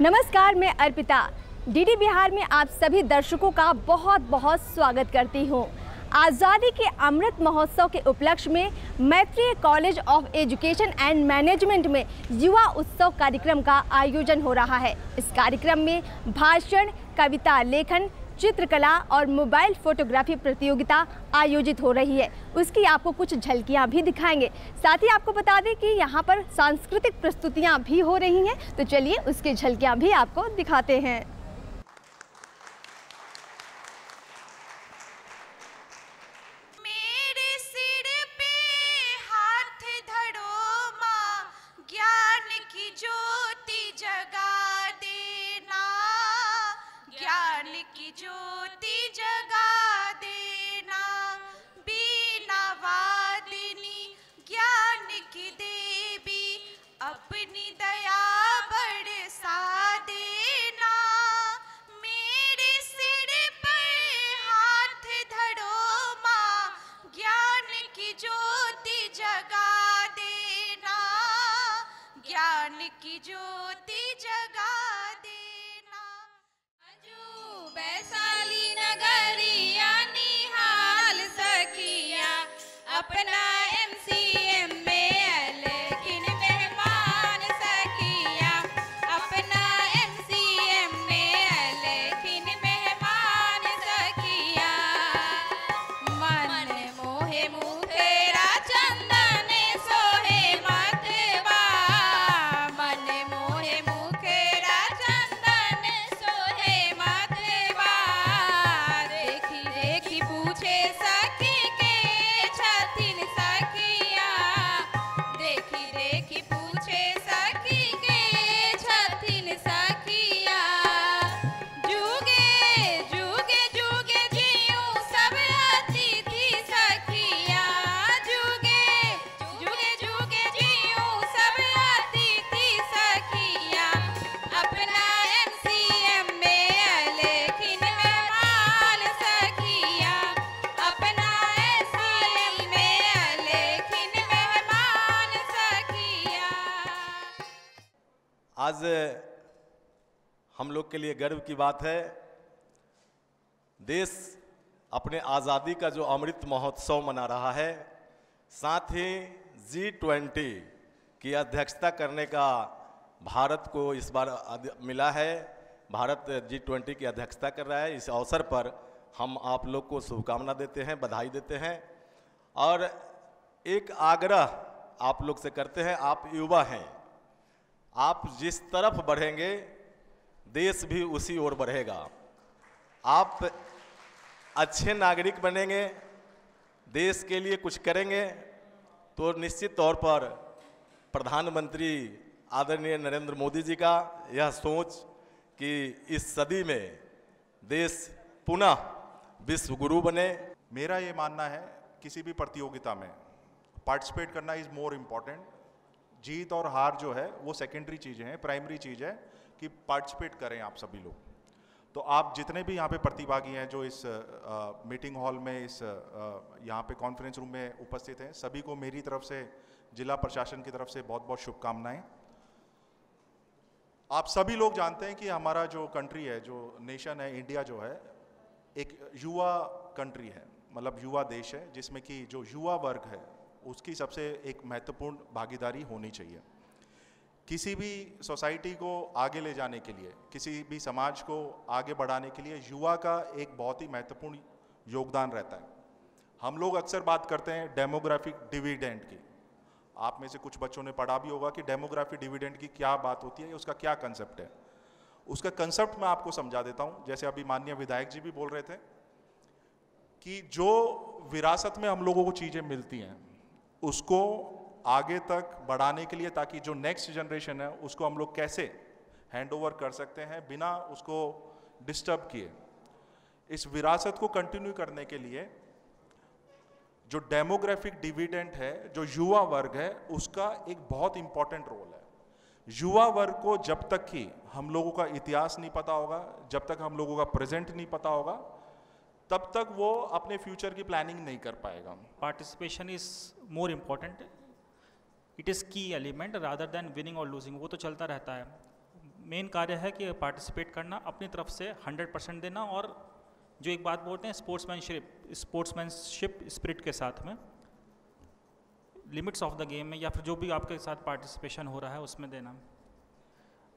नमस्कार, मैं अर्पिता। डीडी बिहार में आप सभी दर्शकों का बहुत बहुत स्वागत करती हूँ। आज़ादी के अमृत महोत्सव के उपलक्ष्य में Maitreya college of education and management में युवा उत्सव कार्यक्रम का आयोजन हो रहा है। इस कार्यक्रम में भाषण, कविता लेखन, चित्रकला और मोबाइल फोटोग्राफी प्रतियोगिता आयोजित हो रही है। उसकी आपको कुछ झलकियाँ भी दिखाएँगे। साथ ही आपको बता दें कि यहाँ पर सांस्कृतिक प्रस्तुतियाँ भी हो रही हैं। तो चलिए उसकी झलकियाँ भी आपको दिखाते हैं। अपना आज हम लोग के लिए गर्व की बात है, देश अपने आज़ादी का जो अमृत महोत्सव मना रहा है, साथ ही जी ट्वेंटी की अध्यक्षता करने का भारत को इस बार मिला है। भारत जी ट्वेंटी की अध्यक्षता कर रहा है। इस अवसर पर हम आप लोग को शुभकामना देते हैं, बधाई देते हैं। और एक आग्रह आप लोग से करते हैं, आप युवा हैं आप जिस तरफ़ बढ़ेंगे, देश भी उसी ओर बढ़ेगा। आप अच्छे नागरिक बनेंगे, देश के लिए कुछ करेंगे तो निश्चित तौर पर प्रधानमंत्री आदरणीय नरेंद्र मोदी जी का यह सोच कि इस सदी में देश पुनः विश्व गुरु बने। मेरा ये मानना है, किसी भी प्रतियोगिता में पार्टिसिपेट करना इज़ मोर इंपॉर्टेंट जीत और हार जो है, वो सेकेंडरी चीज़ें हैं प्राइमरी चीज़ है कि पार्टिसिपेट करें आप सभी लोग। तो आप जितने भी यहाँ पे प्रतिभागी हैं जो इस मीटिंग हॉल में, इस यहाँ पे कॉन्फ्रेंस रूम में उपस्थित हैं, सभी को मेरी तरफ़ से, जिला प्रशासन की तरफ़ से बहुत बहुत शुभकामनाएँ। आप सभी लोग जानते हैं कि हमारा जो कंट्री है, जो नेशन है इंडिया जो है, एक युवा कंट्री है मतलब युवा देश है, जिसमें कि जो युवा वर्ग है उसकी सबसे एक महत्वपूर्ण भागीदारी होनी चाहिए। किसी भी सोसाइटी को आगे ले जाने के लिए, किसी भी समाज को आगे बढ़ाने के लिए युवा का एक बहुत ही महत्वपूर्ण योगदान रहता है। हम लोग अक्सर बात करते हैं डेमोग्राफिक डिविडेंड की। आप में से कुछ बच्चों ने पढ़ा भी होगा कि डेमोग्राफी डिविडेंड की क्या बात होती है, उसका क्या कंसेप्ट है। उसका कंसेप्ट मैं आपको समझा देता हूँ, जैसे अभी माननीय विधायक जी भी बोल रहे थे कि जो विरासत में हम लोगों को चीज़ें मिलती हैं उसको आगे तक बढ़ाने के लिए ताकि जो नेक्स्ट जनरेशन है, उसको हम लोग कैसे हैंड ओवर कर सकते हैं बिना उसको डिस्टर्ब किए। इस विरासत को कंटिन्यू करने के लिए जो डेमोग्राफिक डिविडेंट है, जो युवा वर्ग है, उसका एक बहुत इंपॉर्टेंट रोल है। युवा वर्ग को जब तक कि हम लोगों का इतिहास नहीं पता होगा, जब तक हम लोगों का प्रेजेंट नहीं पता होगा तब तक वो अपने फ्यूचर की प्लानिंग नहीं कर पाएगा। Participation is more important it is key element rather than winning और लूजिंग वो तो चलता रहता है। मेन कार्य है कि पार्टिसिपेट करना, अपनी तरफ़ से 100 परसेंट देना और जो एक बात बोलते हैं स्पोर्ट्समैनशिप स्पोर्ट्समैनशिप स्पिरिट के साथ में लिमिट्स ऑफ़ द गेम में या फिर जो भी आपके साथ पार्टिसिपेशन हो रहा है, उसमें देना।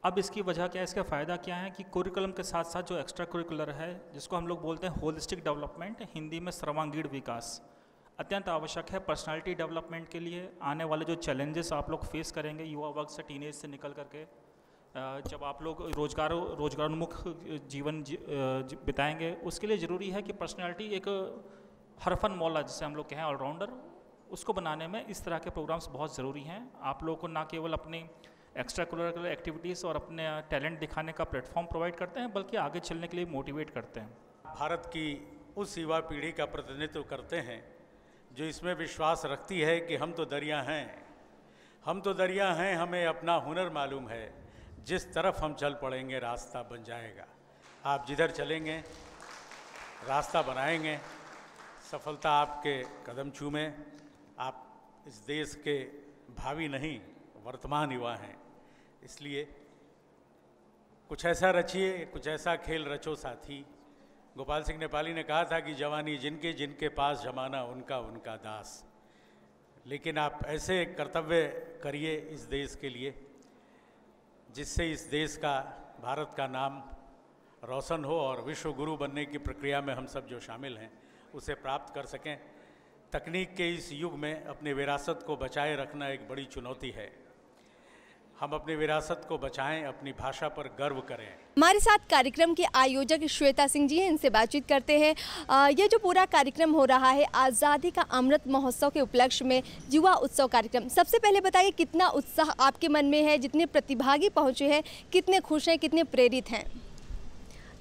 अब इसकी वजह क्या है? इसका फ़ायदा क्या है कि कुरिकुलम के साथ साथ जो एक्स्ट्रा कुरिकुलर है, जिसको हम लोग बोलते हैं होलिस्टिक डेवलपमेंट हिंदी में सर्वांगीण विकास। अत्यंत आवश्यक है पर्सनालिटी डेवलपमेंट के लिए। आने वाले जो चैलेंजेस आप लोग फेस करेंगे, युवा वर्ग से टीनेज से निकल करके जब आप लोग रोज़गार, रोजगारोन्मुख जीवन जी- बिताएँगे, उसके लिए ज़रूरी है कि पर्सनैलिटी एक हरफन मौला, जिसे हम लोग कहें ऑलराउंडर उसको बनाने में इस तरह के प्रोग्राम्स बहुत ज़रूरी हैं। आप लोगों को ना केवल अपनी एक्स्ट्रा करिकुलर एक्टिविटीज़ और अपने टैलेंट दिखाने का प्लेटफॉर्म प्रोवाइड करते हैं, बल्कि आगे चलने के लिए मोटिवेट करते हैं। भारत की उस युवा पीढ़ी का प्रतिनिधित्व करते हैं, जो इसमें विश्वास रखती है कि हम तो दरिया हैं। हम तो दरिया हैं, हमें अपना हुनर मालूम है। जिस तरफ़ हम चल पड़ेंगे, रास्ता बन जाएगा। आप जिधर चलेंगे, रास्ता बनाएँगे। सफलता आपके कदम चूमे। आप इस देश के भावी नहीं, वर्तमान युवा हैं। इसलिए कुछ ऐसा रचिए, कुछ ऐसा खेल रचो साथी। गोपाल सिंह नेपाली ने कहा था कि जवानी जिनके जिनके पास जमाना, उनका उनका दास। लेकिन आप ऐसे कर्तव्य करिए इस देश के लिए, जिससे इस देश का, भारत का नाम रोशन हो और विश्व गुरु बनने की प्रक्रिया में हम सब जो शामिल हैं, उसे प्राप्त कर सकें। तकनीक के इस युग में अपनी विरासत को बचाए रखना एक बड़ी चुनौती है। हम अपनी विरासत को बचाएँ, अपनी भाषा पर गर्व करें। हमारे साथ कार्यक्रम के आयोजक श्वेता सिंह जी हैं, इनसे बातचीत करते हैं। ये जो पूरा कार्यक्रम हो रहा है, आज़ादी का अमृत महोत्सव के उपलक्ष्य में युवा उत्सव कार्यक्रम, सबसे पहले बताइए कितना उत्साह आपके मन में है, जितने प्रतिभागी पहुँचे हैं, कितने खुश हैं, कितने प्रेरित हैं?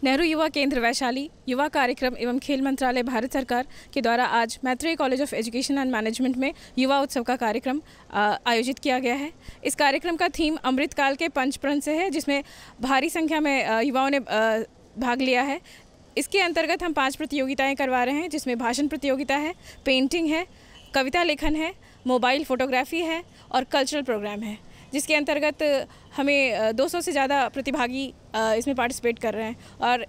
नेहरू युवा केंद्र वैशाली, युवा कार्यक्रम एवं खेल मंत्रालय भारत सरकार के द्वारा आज Maitreya college of education and management में युवा उत्सव का कार्यक्रम आयोजित किया गया है। इस कार्यक्रम का थीम अमृतकाल के पंचप्रण से है, जिसमें भारी संख्या में युवाओं ने भाग लिया है। इसके अंतर्गत हम पाँच प्रतियोगिताएँ करवा रहे हैं, जिसमें भाषण प्रतियोगिता है, पेंटिंग है, कविता लेखन है, मोबाइल फोटोग्राफी है और कल्चरल प्रोग्राम है। जिसके अंतर्गत हमें अ, 200 से ज़्यादा प्रतिभागी इसमें पार्टिसिपेट कर रहे हैं। और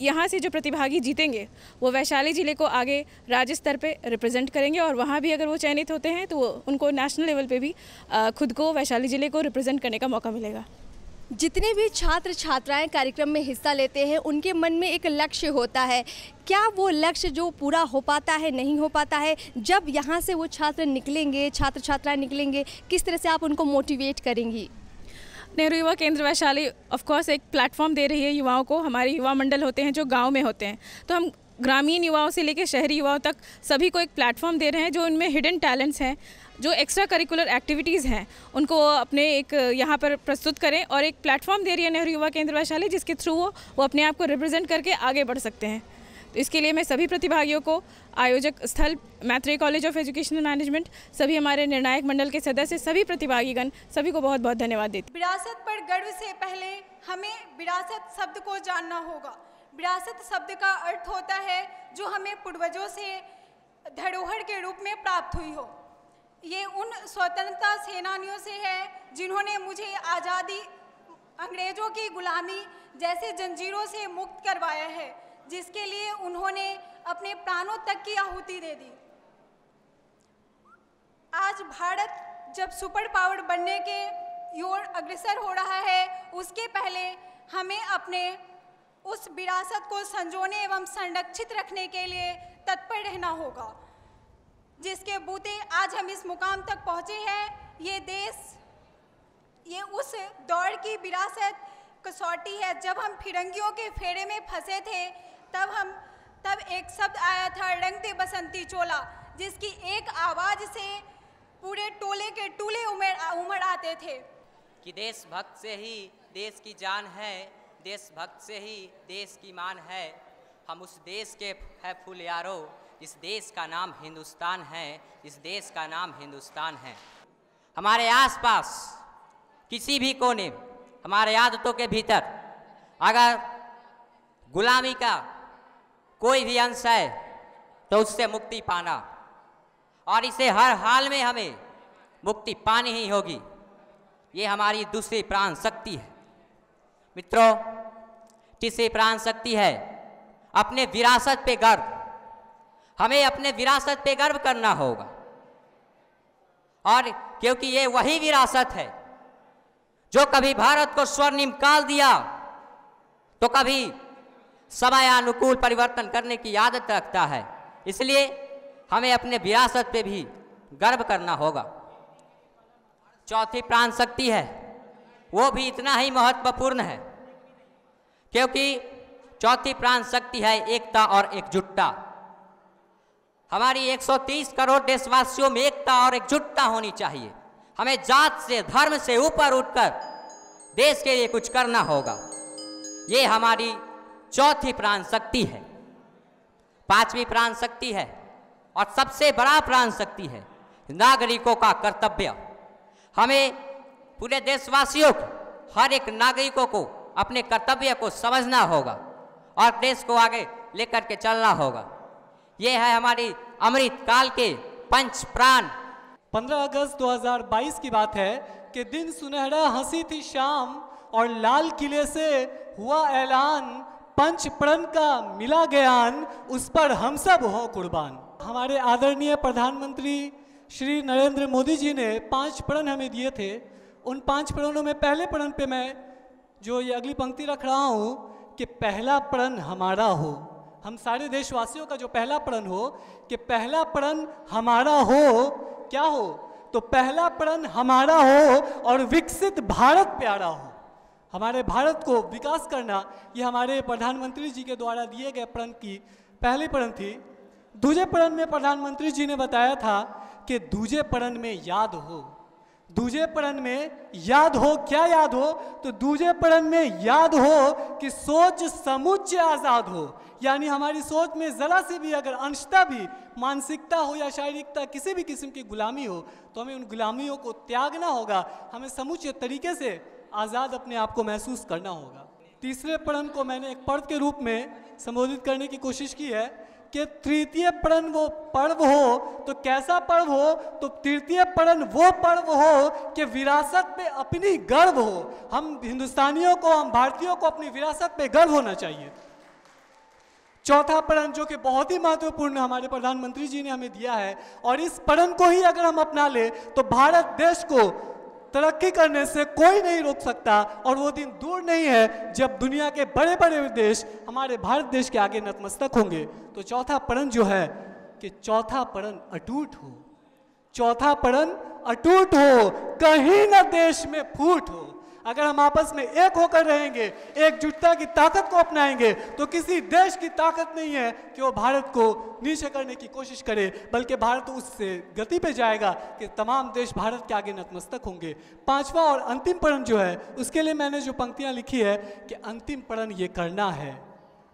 यहाँ से जो प्रतिभागी जीतेंगे वो वैशाली ज़िले को आगे राज्य स्तर पे रिप्रेजेंट करेंगे और वहाँ भी अगर वो चयनित होते हैं तो उनको नेशनल लेवल पे भी खुद को वैशाली ज़िले को रिप्रेजेंट करने का मौका मिलेगा। जितने भी छात्र छात्राएँ कार्यक्रम में हिस्सा लेते हैं, उनके मन में एक लक्ष्य होता है। क्या वो लक्ष्य जो पूरा हो पाता है, नहीं हो पाता है? जब यहाँ से वो छात्र निकलेंगे छात्र छात्राएँ निकलेंगे, किस तरह से आप उनको मोटिवेट करेंगी? नेहरू युवा केंद्र वैशाली ऑफकोर्स एक प्लेटफॉर्म दे रही है युवाओं को। हमारे युवा मंडल होते हैं जो गाँव में होते हैं। तो हम ग्रामीण युवाओं से लेकर शहरी युवाओं तक सभी को एक प्लेटफॉर्म दे रहे हैं जो उनमें हिडन टैलेंट्स हैं। जो एक्स्ट्रा करिकुलर एक्टिविटीज़ हैं, उनको अपने एक, यहाँ पर प्रस्तुत करें और एक प्लेटफॉर्म दे रही है नेहरू युवा केंद्र वैशाली, जिसके थ्रू वो वो अपने आप को रिप्रेजेंट करके आगे बढ़ सकते हैं। तो इसके लिए मैं सभी प्रतिभागियों को, आयोजक स्थल, Maitreya college of educational management सभी हमारे निर्णायक मंडल के सदस्य, सभी प्रतिभागीगण, सभी को बहुत बहुत धन्यवाद देती विरासत पर गर्व से पहले हमें विरासत शब्द को जानना होगा। विरासत शब्द का अर्थ होता है जो हमें पूर्वजों से धरोहर के रूप में प्राप्त हुई हो। ये उन स्वतंत्रता सेनानियों से है जिन्होंने मुझे आज़ादी अंग्रेज़ों की गुलामी जैसे जंजीरों से मुक्त करवाया है, जिसके लिए उन्होंने अपने प्राणों तक की आहुति दे दी। आज भारत जब सुपर पावर बनने के ओर अग्रसर हो रहा है, उसके पहले हमें अपने उस विरासत को संजोने एवं संरक्षित रखने के लिए तत्पर रहना होगा। जिसके बूते आज हम इस मुकाम तक पहुँचे हैं, ये देश, ये उस दौड़ की विरासत कसौटी है। जब हम फिरंगियों के फेरे में फंसे थे, तब हम, तब एक शब्द आया था रंग दे बसंती चोला, जिसकी एक आवाज़ से पूरे टोले के टूले उमड़ उमड़ आते थे। कि देशभक्त से ही देश की जान है, देशभक्त से ही देश की मान है। हम उस देश के है फूल यारो इस देश का नाम हिंदुस्तान है, इस देश का नाम हिंदुस्तान है। हमारे आसपास किसी भी कोने, हमारे आदतों के भीतर, अगर गुलामी का कोई भी अंश है तो उससे मुक्ति पाना। और इसे हर हाल में हमें मुक्ति पानी ही होगी। ये हमारी दूसरी प्राण शक्ति है। मित्रों, तीसरी प्राण शक्ति है अपने विरासत पे गर्व। हमें अपने विरासत पे गर्व करना होगा। और क्योंकि ये वही विरासत है, जो कभी भारत को स्वर्णिम काल दिया तो कभी समयानुकूल परिवर्तन करने की आदत रखता है। इसलिए हमें अपने विरासत पे भी गर्व करना होगा। चौथी प्राण शक्ति है, वो भी इतना ही महत्वपूर्ण है, क्योंकि चौथी प्राण शक्ति है एकता और एकजुटता। हमारी 130 करोड़ देशवासियों में एकता और एकजुटता होनी चाहिए। हमें जात से, धर्म से ऊपर उठकर देश के लिए कुछ करना होगा। ये हमारी चौथी प्राण शक्ति है। पांचवी प्राण शक्ति है और सबसे बड़ा प्राण शक्ति है नागरिकों का कर्तव्य। हमें पूरे देशवासियों को, हर एक नागरिकों को अपने कर्तव्य को समझना होगा और देश को आगे लेकर के चलना होगा। ये है हमारी अमृत काल के पंच प्राण। 15 अगस्त 2022 की बात है कि दिन सुनहरा हँसी थी शाम और लाल किले से हुआ ऐलान, पंच प्रण का मिला ज्ञान, उस पर हम सब हो कुर्बान। हमारे आदरणीय प्रधानमंत्री श्री नरेंद्र मोदी जी ने पाँच प्रण हमें दिए थे। उन पाँच प्रणों में पहले प्रण पे मैं जो ये अगली पंक्ति रख रहा हूँ कि पहला प्रण हमारा हो। हम सारे देशवासियों का जो पहला प्रण हो कि पहला प्रण हमारा हो, क्या हो? तो पहला प्रण हमारा हो और विकसित भारत प्यारा हो। हमारे भारत को विकास करना, ये हमारे प्रधानमंत्री जी के द्वारा दिए गए प्रण की पहली प्रण थी। दूजे प्रण में प्रधानमंत्री जी ने बताया था कि दूजे प्रण में याद हो। दूजे प्रण में याद हो, क्या याद हो? तो दूजे प्रण में याद हो कि सोच समुच्च आज़ाद हो। यानी हमारी सोच में ज़रा सी भी अगर अंशता भी, मानसिकता हो या शारीरिकता किसी भी किस्म की गुलामी हो तो हमें उन गुलामियों को त्यागना होगा। हमें समुचे तरीके से आज़ाद अपने आप को महसूस करना होगा। तीसरे प्रण को मैंने एक पर्व के रूप में संबोधित करने की कोशिश की है कि तृतीय प्रण वो पर्व हो तो कैसा पर्व हो? तो तृतीय प्रण वो पर्व हो कि विरासत पे अपनी गर्व हो। हम हिंदुस्तानियों को, हम भारतीयों को अपनी विरासत पे गर्व होना चाहिए। चौथा प्रण जो कि बहुत ही महत्वपूर्ण हमारे प्रधानमंत्री जी ने हमें दिया है, और इस प्रण को ही अगर हम अपना ले तो भारत देश को तरक्की करने से कोई नहीं रोक सकता, और वो दिन दूर नहीं है जब दुनिया के बड़े बड़े देश हमारे भारत देश के आगे नतमस्तक होंगे। तो चौथा प्रण जो है कि चौथा प्रण अटूट हो। चौथा प्रण अटूट हो, कहीं न देश में फूट हो। अगर हम आपस में एक होकर रहेंगे, एकजुटता की ताकत को अपनाएँगे तो किसी देश की ताकत नहीं है कि वो भारत को नीचे करने की कोशिश करे, बल्कि भारत उससे गति पे जाएगा कि तमाम देश भारत के आगे नतमस्तक होंगे। पांचवा और अंतिम पढ़न जो है, उसके लिए मैंने जो पंक्तियाँ लिखी है कि अंतिम पढ़न ये करना है।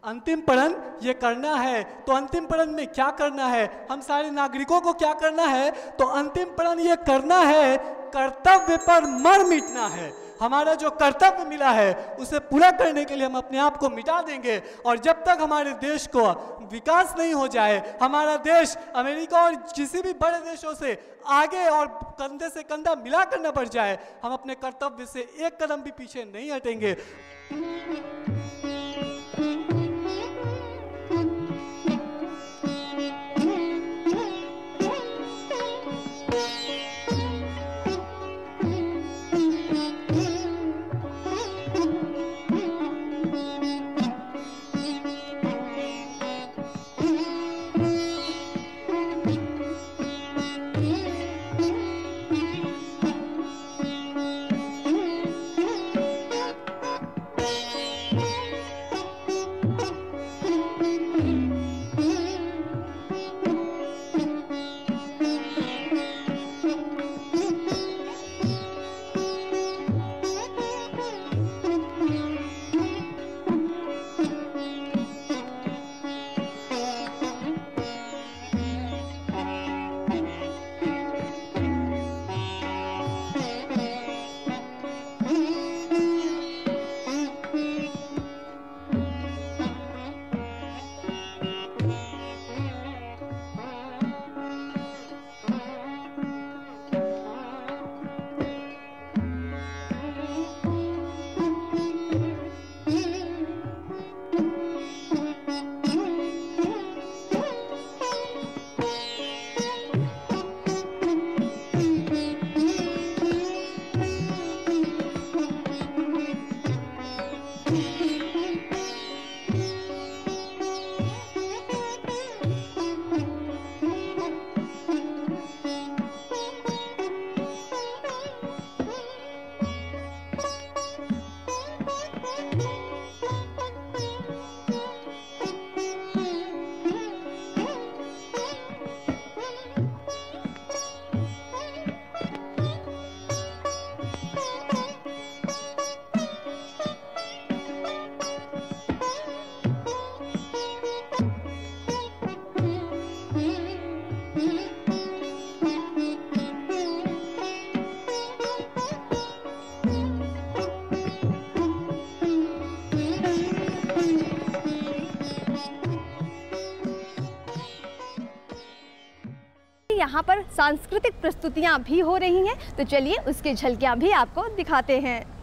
अंतिम पढ़न ये करना है तो अंतिम पढ़न में क्या करना है? हम सारे नागरिकों को क्या करना है? तो अंतिम प्रण ये करना है, कर्तव्य पर मर मिटना है। हमारा जो कर्तव्य मिला है, उसे पूरा करने के लिए हम अपने आप को मिटा देंगे। और जब तक हमारे देश को विकास नहीं हो जाए, हमारा देश अमेरिका और किसी भी बड़े देशों से आगे और कंधे से कंधा मिला कर न पड़ जाए, हम अपने कर्तव्य से एक कदम भी पीछे नहीं हटेंगे। सांस्कृतिक प्रस्तुतियाँ भी हो रही हैं। तो चलिए उसके झलकियाँ भी आपको दिखाते हैं।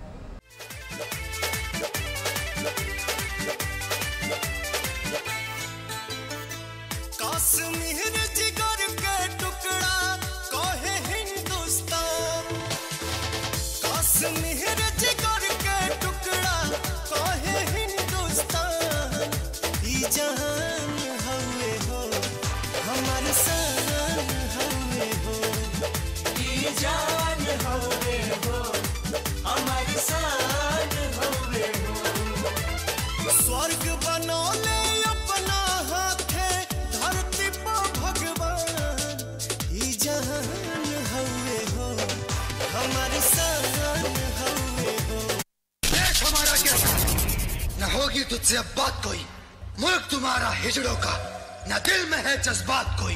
दिल में है जज्बात कोई।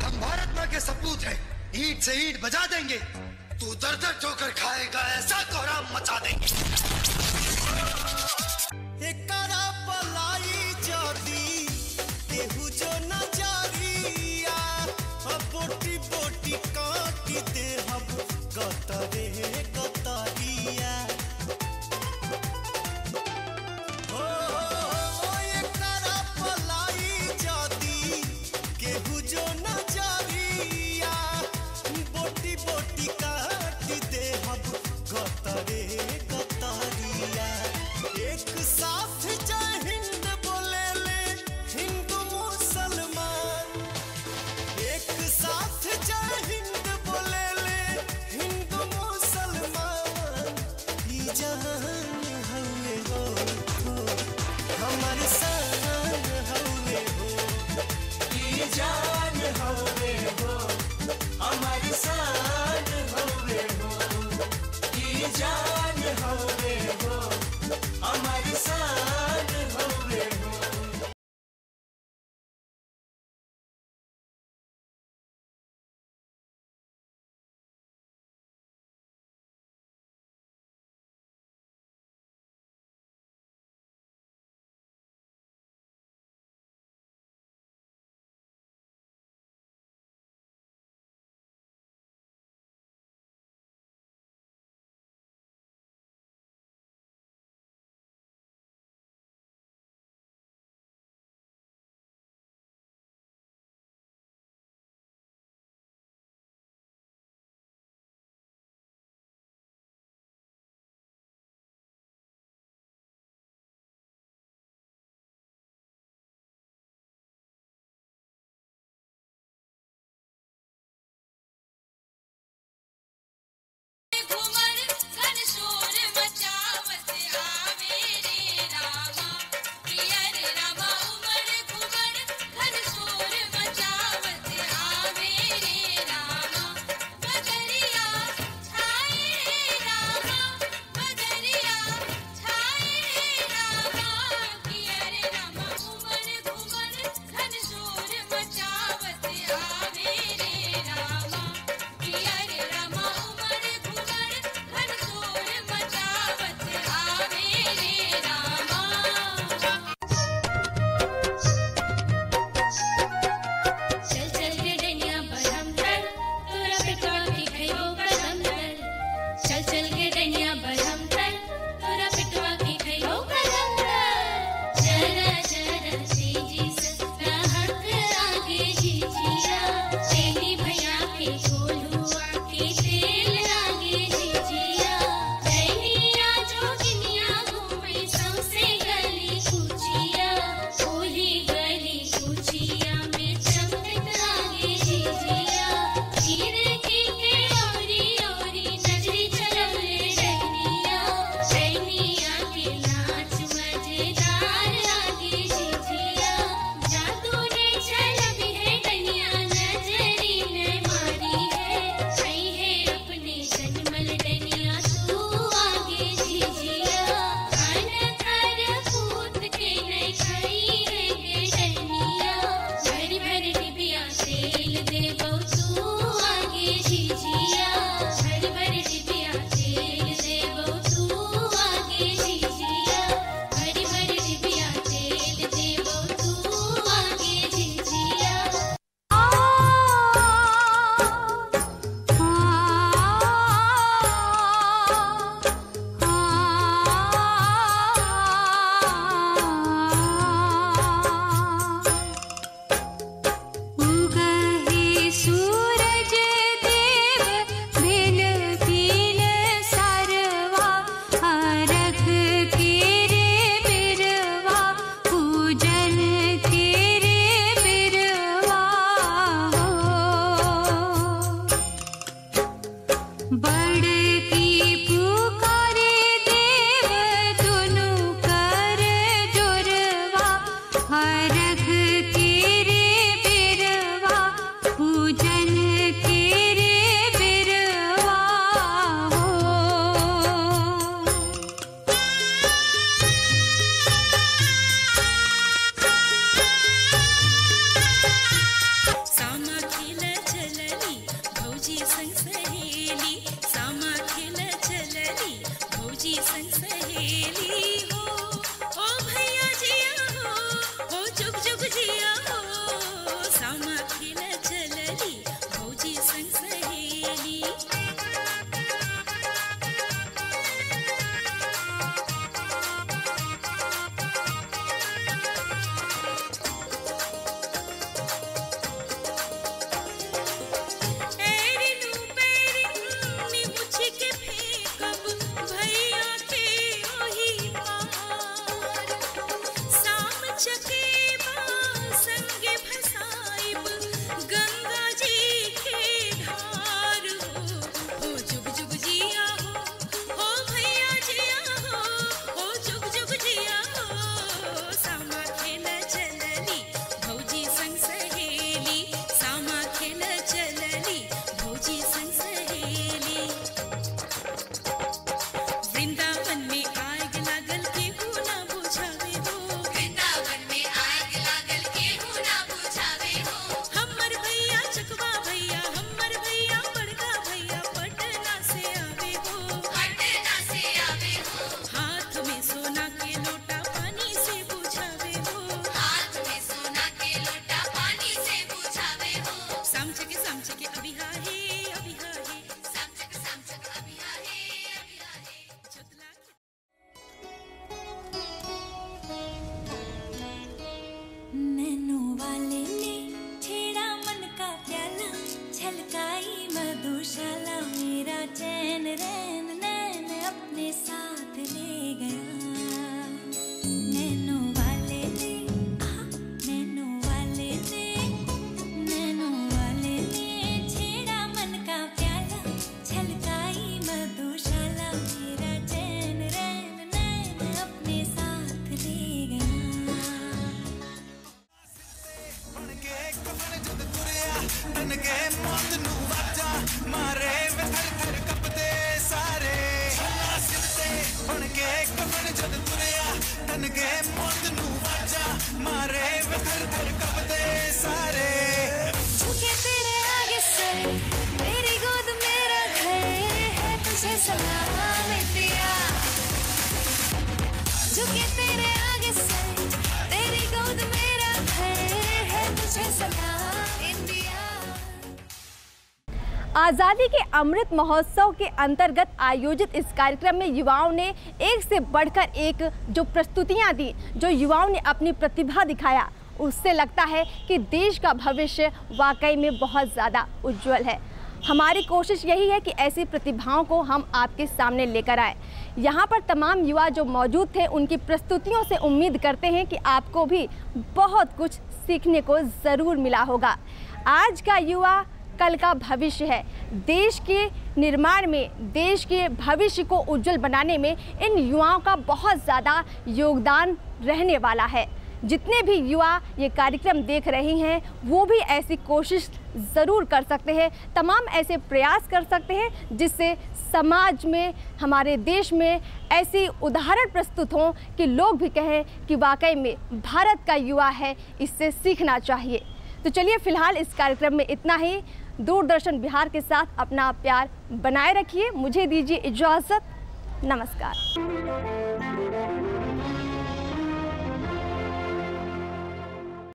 हम भारत माँ के सपूत हैं। ईट से ईट बजा देंगे। तू दर दर ठोकर खाएगा, ऐसा कोहराम मचा देंगे। शाम चकेबा आज़ादी के अमृत महोत्सव के अंतर्गत आयोजित इस कार्यक्रम में युवाओं ने एक से बढ़कर एक जो प्रस्तुतियाँ दी, जो युवाओं ने अपनी प्रतिभा दिखाया, उससे लगता है कि देश का भविष्य वाकई में बहुत ज़्यादा उज्जवल है। हमारी कोशिश यही है कि ऐसी प्रतिभाओं को हम आपके सामने लेकर आए। यहाँ पर तमाम युवा जो मौजूद थे, उनकी प्रस्तुतियों से उम्मीद करते हैं कि आपको भी बहुत कुछ सीखने को ज़रूर मिला होगा। आज का युवा कल का भविष्य है। देश के निर्माण में, देश के भविष्य को उज्जवल बनाने में इन युवाओं का बहुत ज़्यादा योगदान रहने वाला है। जितने भी युवा ये कार्यक्रम देख रहे हैं, वो भी ऐसी कोशिश ज़रूर कर सकते हैं, तमाम ऐसे प्रयास कर सकते हैं, जिससे समाज में, हमारे देश में ऐसी उदाहरण प्रस्तुत हों कि लोग भी कहें कि वाकई में भारत का युवा है, इससे सीखना चाहिए। तो चलिए फ़िलहाल इस कार्यक्रम में इतना ही। दूरदर्शन बिहार के साथ अपना प्यार बनाए रखिए। मुझे दीजिए इजाज़त। नमस्कार।